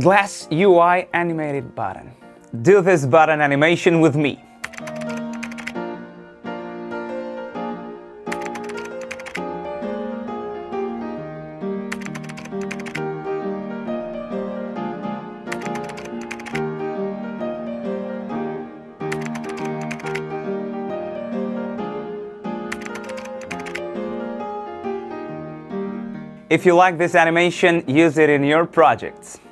Glass UI animated button. Do this button animation with me. If you like this animation, use it in your projects.